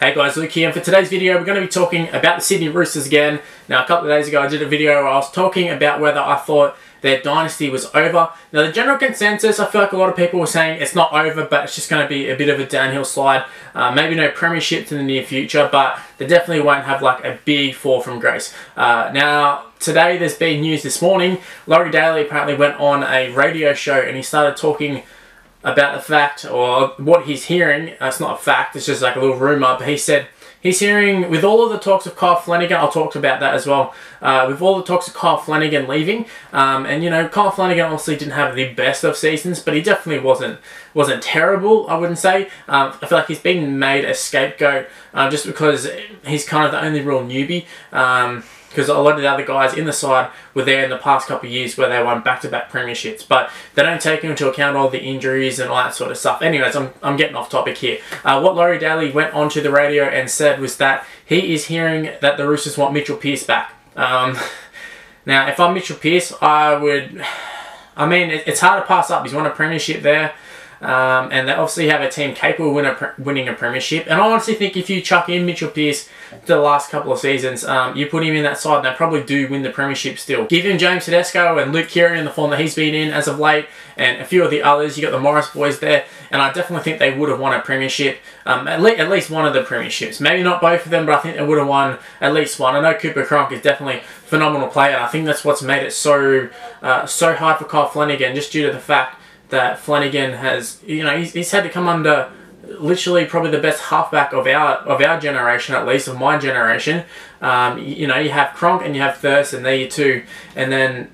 Hey guys, Luke here, and for today's video we're going to be talking about the Sydney Roosters again. Now a couple of days ago I did a video where I was talking about whether I thought their dynasty was over. Now the general consensus, I feel like a lot of people were saying it's not over, but it's just going to be a bit of a downhill slide. Uh, maybe no premiership in the near future, but they definitely won't have like a big fall from grace. Uh, now today there's been news this morning. Laurie Daley apparently went on a radio show and he started talking about the fact or what he's hearing. Uh, it's not a fact, it's just like a little rumour, but he said he's hearing, with all of the talks of Kyle Flanagan, I'll talk about that as well, uh, with all the talks of Kyle Flanagan leaving, um, and you know, Kyle Flanagan obviously didn't have the best of seasons, but he definitely wasn't wasn't terrible, I wouldn't say. Um, I feel like he's been made a scapegoat uh, just because he's kind of the only real newbie. Um, because a lot of the other guys in the side were there in the past couple of years where they won back-to-back premierships, but they don't take into account all the injuries and all that sort of stuff. Anyways, I'm, I'm getting off topic here. Uh, what Laurie Daley went onto the radio and said was that he is hearing that the Roosters want Mitchell Pearce back. Um, now, if I'm Mitchell Pearce, I would... I mean, it, it's hard to pass up. He's won a premiership there. Um, and they obviously have a team capable of winning a premiership. And I honestly think if you chuck in Mitchell Pearce the last couple of seasons, um, you put him in that side, they probably do win the premiership still. Give him James Tedesco and Luke Keary in the form that he's been in as of late, and a few of the others. You got the Morris boys there, and I definitely think they would have won a premiership. Um, at, le at least one of the premierships. Maybe not both of them, but I think they would have won at least one. I know Cooper Cronk is definitely phenomenal player. And I think that's what's made it so uh, so hard for Kyle Flanagan, just due to the fact that Flanagan has, you know, he's, he's had to come under literally probably the best halfback of our of our generation, at least of my generation. Um, you know, you have Cronk and you have Thurston, they're your two, and then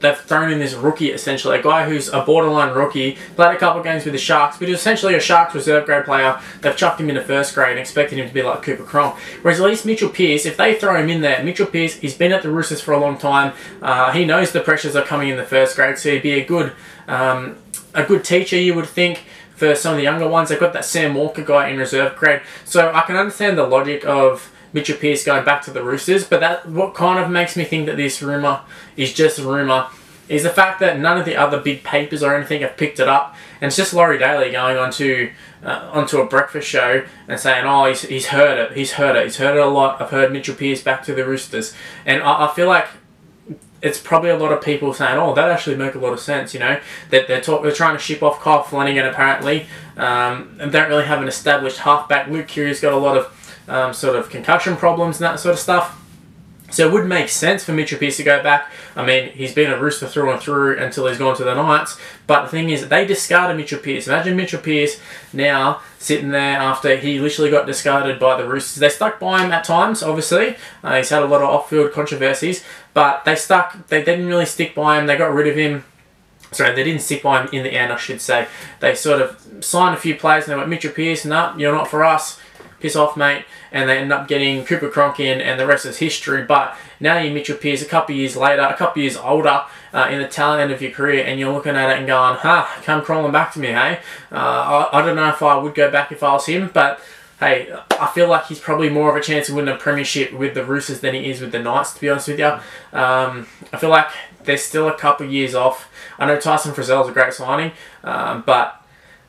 they've thrown in this rookie essentially, a guy who's a borderline rookie, played a couple of games with the Sharks, but he's essentially a Sharks reserve grade player. They've chucked him into first grade and expected him to be like Cooper Cronk. Whereas at least Mitchell Pearce, if they throw him in there, Mitchell Pearce, he's been at the Roosters for a long time. Uh, he knows the pressures are coming in the first grade, so he'd be a good um, a good teacher, you would think, for some of the younger ones. They've got that Sam Walker guy in reserve grade. So I can understand the logic of Mitchell Pearce going back to the Roosters, but that what kind of makes me think that this rumour is just a rumour is the fact that none of the other big papers or anything have picked it up. And it's just Laurie Daley going onto uh, onto a breakfast show and saying, "Oh, he's, he's heard it. He's heard it. He's heard it a lot. I've heard Mitchell Pearce back to the Roosters." And I, I feel like it's probably a lot of people saying, "Oh, that actually make a lot of sense." You know, that they're talk, they're trying to ship off Kyle Flanagan apparently, um, and don't really have an established halfback. Luke Keary's got a lot of um, sort of concussion problems and that sort of stuff. So it would make sense for Mitchell Pearce to go back. I mean, he's been a Rooster through and through until he's gone to the Knights. But the thing is, they discarded Mitchell Pearce. Imagine Mitchell Pearce now sitting there after he literally got discarded by the Roosters. They stuck by him at times, obviously. Uh, he's had a lot of off-field controversies. But they stuck, they didn't really stick by him. They got rid of him. Sorry, they didn't stick by him in the end, I should say. They sort of signed a few players and they went, Mitchell Pearce, no, nah, you're not for us piss off, mate. And they end up getting Cooper Cronk in, and the rest is history. But now you Mitchell Pearce a couple years later, a couple years older uh, in the tail end of your career, and you're looking at it and going, huh, come crawling back to me, hey? Uh, I, I don't know if I would go back if I was him, but hey, I feel like he's probably more of a chance of winning a premiership with the Roosters than he is with the Knights, to be honest with you. Um, I feel like they're still a couple of years off. I know Tyson Frizell's a great signing, um, but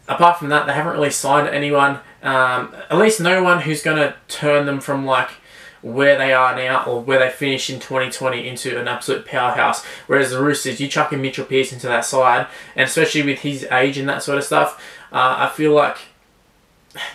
apart from that, they haven't really signed anyone um, at least no one who's going to turn them from like where they are now or where they finish in 2020 into an absolute powerhouse. Whereas the Roosters, you chuck in Mitchell Pearce into that side, and especially with his age and that sort of stuff, uh, I feel like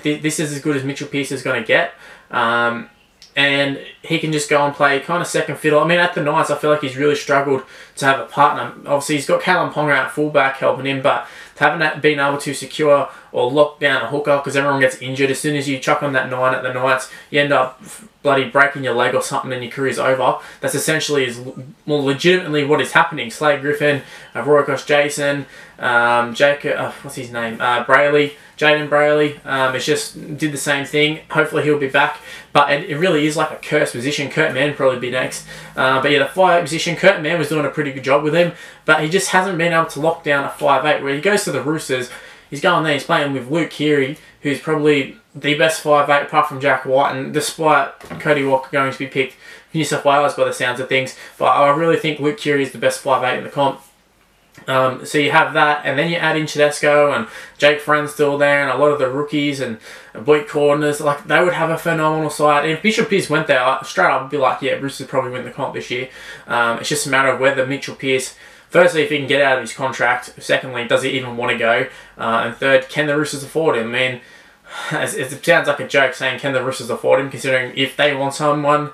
th this is as good as Mitchell Pearce is going to get. Um, and he can just go and play kind of second fiddle. I mean, at the Knights, I feel like he's really struggled to have a partner. Obviously, he's got Kalyn Ponga at fullback helping him, but haven't been able to secure or lock down a hooker because everyone gets injured. As soon as you chuck on that nine at the Knights, you end up bloody breaking your leg or something and your career's over. That's essentially is more legitimately what is happening. Slade Griffin, uh, Roy Jason, um, Jake, uh, what's his name? Uh, Brailey. Jayden Brailey um, it's just did the same thing. Hopefully he'll be back. But it, it really is like a cursed position. Kurt Mann probably be next. Uh, but yeah, the 5 position, Kurt Mann was doing a pretty good job with him. But he just hasn't been able to lock down a 5'8". Where he goes to the Roosters, he's going there, he's playing with Luke Keary, who's probably the best 5'8", apart from Jack Wighton. And despite Cody Walker going to be picked New South Wales by the sounds of things. But I really think Luke Keary is the best 5'8 in the comp. Um, so you have that, and then you add in Tedesco and Jake Friend's still there, and a lot of the rookies and Boyd Cordners. like they would have a phenomenal side. And if Bishop Pearce went there, straight up, I'd be like, yeah, would probably win the comp this year. Um, it's just a matter of whether Mitchell Pearce, firstly, if he can get out of his contract. Secondly, does he even want to go? Uh, and third, can the Roosters afford him? I mean, it sounds like a joke saying, can the Roosters afford him? Considering if they want someone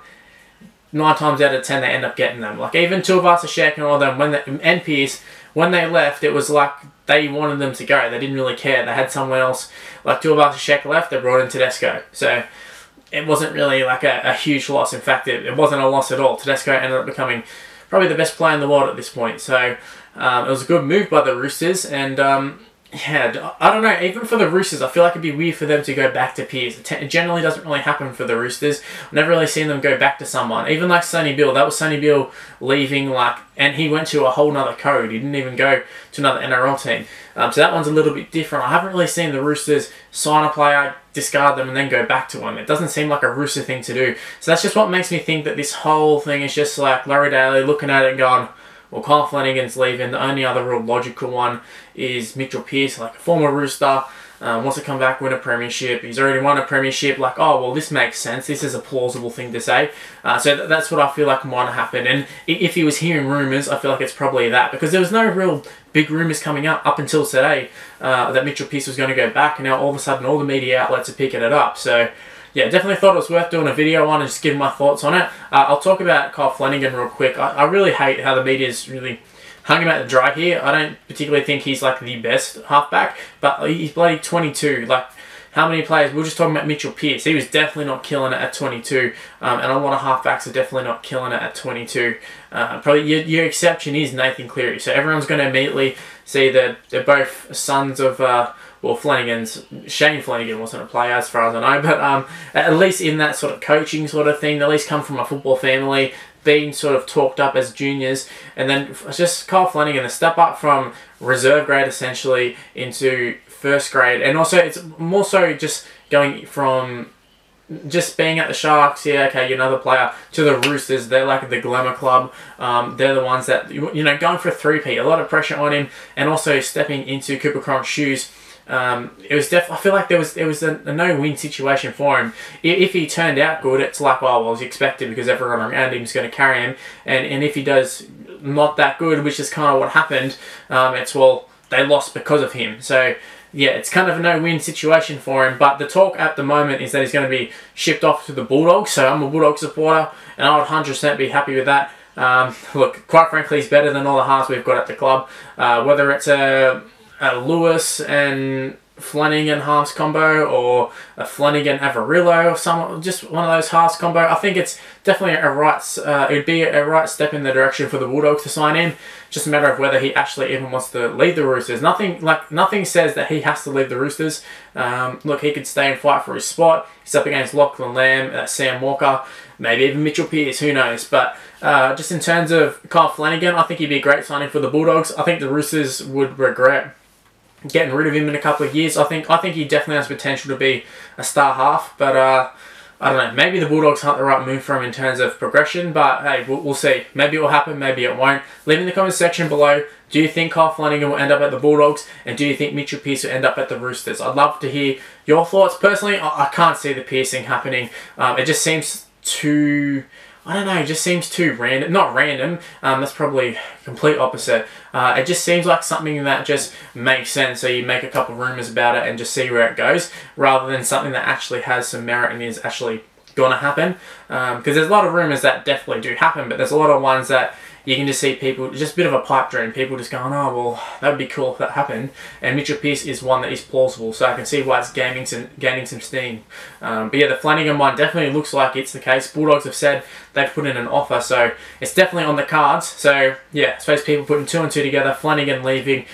nine times out of ten they end up getting them. Like even Tuivasa-Sheck and all them when the Pearce when they left, it was like they wanted them to go. They didn't really care. They had someone else like two of Tuivasa-Sheck left. They brought in Tedesco, so it wasn't really like a, a huge loss. In fact, it, it, wasn't a loss at all. Tedesco ended up becoming probably the best player in the world at this point. So um, it was a good move by the Roosters, and um, yeah, I don't know. Even for the Roosters, I feel like it'd be weird for them to go back to Pearce. It generally doesn't really happen for the Roosters. I've never really seen them go back to someone. Even like Sonny Bill, that was Sonny Bill leaving, like, and he went to a whole nother code. He didn't even go to another NRL team. Um, so that one's a little bit different. I haven't really seen the Roosters sign a player, discard them, and then go back to them. It doesn't seem like a Rooster thing to do. So that's just what makes me think that this whole thing is just like Larry Daley looking at it and going, well, Kyle Flanagan's leaving. The only other real logical one is Mitchell Pearce, like a former Rooster. Um, wants to come back, win a premiership. He's already won a premiership. Like, oh, well, this makes sense. This is a plausible thing to say. Uh, so th- that's what I feel like might happen. And if he was hearing rumours, I feel like it's probably that. Because there was no real big rumours coming up up until today uh, that Mitchell Pearce was going to go back. And now all of a sudden, all the media outlets are picking it up. So yeah, definitely thought it was worth doing a video on and just giving my thoughts on it. Uh, I'll talk about Kyle Flanagan real quick. I, I really hate how the media's really hung him out the dry here. I don't particularly think he's like the best halfback, but he's bloody 22. Like, how many players? We are just talking about Mitchell Pearce. He was definitely not killing it at 22, um, and a lot of halfbacks are definitely not killing it at 22. Uh, probably your, your exception is Nathan Cleary. So everyone's going to immediately see that they're both sons of. Uh, well, Flanagan's Shane Flanagan wasn't a player as far as I know, but um, at least in that sort of coaching sort of thing, at least come from a football family, being sort of talked up as juniors, and then just Kyle Flanagan, a step up from reserve grade essentially into first grade, and also it's more so just going from just being at the Sharks, yeah, okay, you're another player, to the Roosters, they're like the glamour club. Um, they're the ones that, you know, going for a 3P, a lot of pressure on him, and also stepping into Cooper Cronk's shoes um, it was def- I feel like there was it was a, a no-win situation for him. If, if, he turned out good, it's like oh well, was expected because everyone around him is going to carry him, and and if he does not that good, which is kind of what happened, um, it's well they lost because of him. So yeah, it's kind of a no-win situation for him. But the talk at the moment is that he's going to be shipped off to the Bulldogs. So I'm a Bulldog supporter, and I would 100% be happy with that. Um, look, quite frankly, he's better than all the halves we've got at the club. Uh, whether it's a a Lewis and Flanagan halves combo or a Flanagan Averillo or some just one of those halves combo. I think it's definitely a right. Uh, it'd be a right step in the direction for the Bulldogs to sign in. Just a matter of whether he actually even wants to leave the Roosters. Nothing like nothing says that he has to leave the Roosters. Um, look, he could stay and fight for his spot. He's up against Lachlan Lamb, uh, Sam Walker, maybe even Mitchell Pearce. Who knows? But uh, just in terms of Kyle Flanagan, I think he'd be a great signing for the Bulldogs. I think the Roosters would regret getting rid of him in a couple of years. I think I think he definitely has potential to be a star half, but uh, I don't know. Maybe the Bulldogs aren't the right move for him in terms of progression, but hey, we'll, we'll see. Maybe it will happen, maybe it won't. Leave in the comments section below. Do you think Kyle Flanagan will end up at the Bulldogs, and do you think Mitchell Pearce will end up at the Roosters? I'd love to hear your thoughts. Personally, I, I can't see the piercing happening. Um, it just seems too I don't know, it just seems too random. Not random, um, that's probably complete opposite. Uh, it just seems like something that just makes sense. So you make a couple of rumors about it and just see where it goes, rather than something that actually has some merit and is actually going to happen. Because um, there's a lot of rumors that definitely do happen, but there's a lot of ones that you can just see people, just a bit of a pipe dream, people just going, oh, well, that would be cool if that happened. And Mitchell Pearce is one that is plausible, so I can see why it's gaining some, gaining some steam. Um, but yeah, the Flanagan one definitely looks like it's the case. Bulldogs have said they've put in an offer, so it's definitely on the cards. So yeah, I suppose people putting two and two together, Flanagan leaving,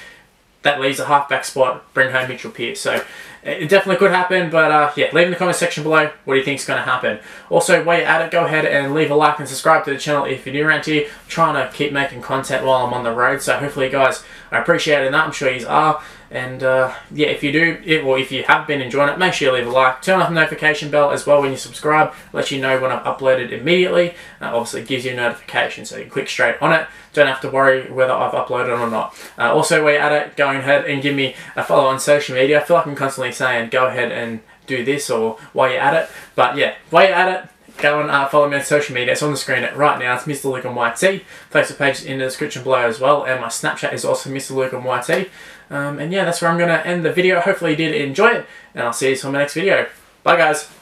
that leaves a halfback spot, bring home Mitchell Pearce. So it definitely could happen, but uh, yeah, leave in the comment section below what do you think is going to happen. Also, while you're at it, go ahead and leave a like and subscribe to the channel if you're new around here. I'm trying to keep making content while I'm on the road, so hopefully you guys are appreciating that. I'm sure you are. And uh, yeah, if you do, it, or if you have been enjoying it, make sure you leave a like. Turn on the notification bell as well when you subscribe. Let you know when I've uploaded immediately. Uh, obviously, gives you a notification, so you click straight on it. Don't have to worry whether I've uploaded or not. Uh, also, while you're at it, go ahead and give me a follow on social media. I feel like I'm constantly saying go ahead and do this or while you're at it. But yeah, while you're at it, go and uh, follow me on social media. It's on the screen right now. It's Mr. Luke on YT. Facebook page is in the description below as well. And my Snapchat is also Mr. Luke on YT. Um, and yeah, that's where I'm going to end the video. Hopefully you did enjoy it. And I'll see you in my next video. Bye guys.